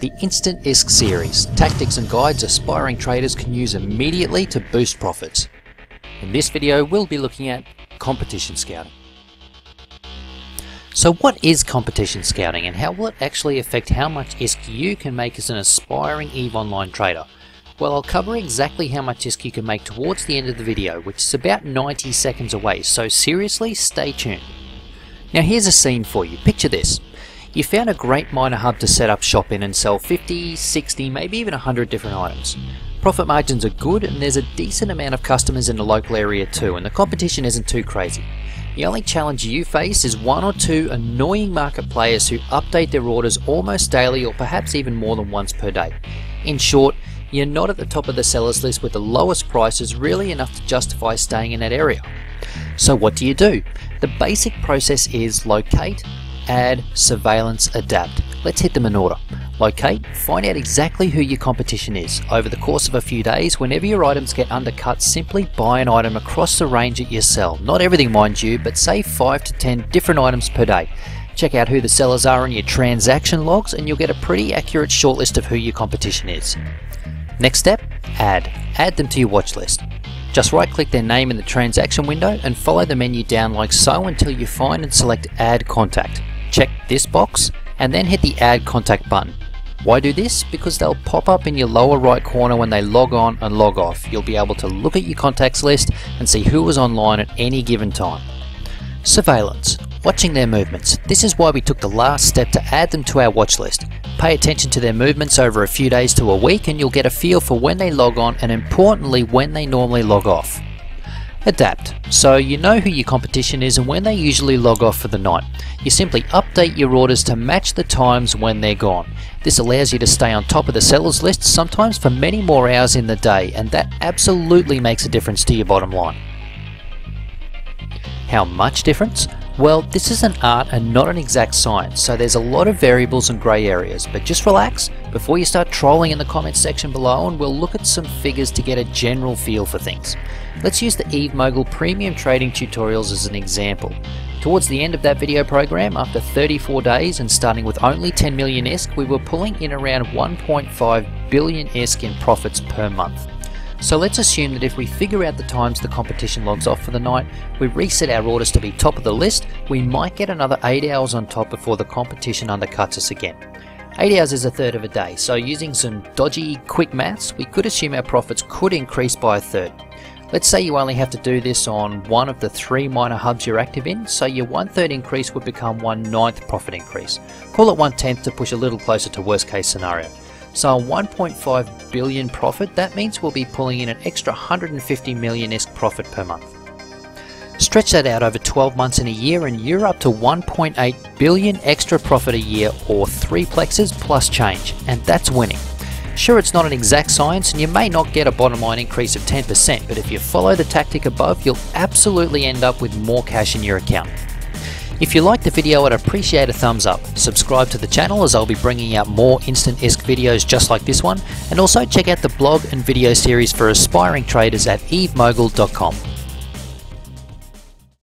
the Instant ISK series, tactics and guides aspiring traders can use immediately to boost profits. In this video we'll be looking at competition scouting. So what is competition scouting and how will it actually affect how much ISK you can make as an aspiring EVE Online trader? Well I'll cover exactly how much ISK you can make towards the end of the video which is about 90 seconds away so seriously stay tuned. Now here's a scene for you, picture this. You found a great minor hub to set up shop in and sell 50, 60, maybe even 100 different items. Profit margins are good and there's a decent amount of customers in the local area too and the competition isn't too crazy. The only challenge you face is one or two annoying market players who update their orders almost daily or perhaps even more than once per day. In short, you're not at the top of the sellers list with the lowest prices really enough to justify staying in that area. So what do you do? The basic process is locate, add, surveillance, adapt. Let's hit them in order. Locate, find out exactly who your competition is. Over the course of a few days, whenever your items get undercut, simply buy an item across the range at your sell. Not everything mind you, but say 5 to 10 different items per day. Check out who the sellers are in your transaction logs and you'll get a pretty accurate shortlist of who your competition is. Next step, add. Add them to your watch list. Just right click their name in the transaction window and follow the menu down like so until you find and select add contact check this box and then hit the add contact button. Why do this? Because they'll pop up in your lower right corner when they log on and log off. You'll be able to look at your contacts list and see who was online at any given time. Surveillance. Watching their movements. This is why we took the last step to add them to our watch list. Pay attention to their movements over a few days to a week and you'll get a feel for when they log on and importantly when they normally log off. Adapt. So you know who your competition is and when they usually log off for the night. You simply update your orders to match the times when they're gone. This allows you to stay on top of the sellers list sometimes for many more hours in the day and that absolutely makes a difference to your bottom line. How much difference? Well, this is an art and not an exact science, so there's a lot of variables and grey areas, but just relax before you start trolling in the comments section below and we'll look at some figures to get a general feel for things. Let's use the Eve Mogul premium trading tutorials as an example. Towards the end of that video program, after 34 days and starting with only 10 million ISK, we were pulling in around 1.5 billion ISK in profits per month. So let's assume that if we figure out the times the competition logs off for the night, we reset our orders to be top of the list, we might get another 8 hours on top before the competition undercuts us again. 8 hours is a third of a day, so using some dodgy quick maths, we could assume our profits could increase by a third. Let's say you only have to do this on one of the three minor hubs you're active in, so your one third increase would become one ninth profit increase. Call it one tenth to push a little closer to worst case scenario. So a 1.5 billion profit, that means we'll be pulling in an extra 150 million ISK profit per month. Stretch that out over 12 months in a year and you're up to 1.8 billion extra profit a year or 3 plexes plus change, and that's winning. Sure, it's not an exact science and you may not get a bottom line increase of 10%, but if you follow the tactic above, you'll absolutely end up with more cash in your account. If you liked the video, I'd appreciate a thumbs up. Subscribe to the channel as I'll be bringing out more Instant ISK videos just like this one, and also check out the blog and video series for aspiring traders at evemogul.com.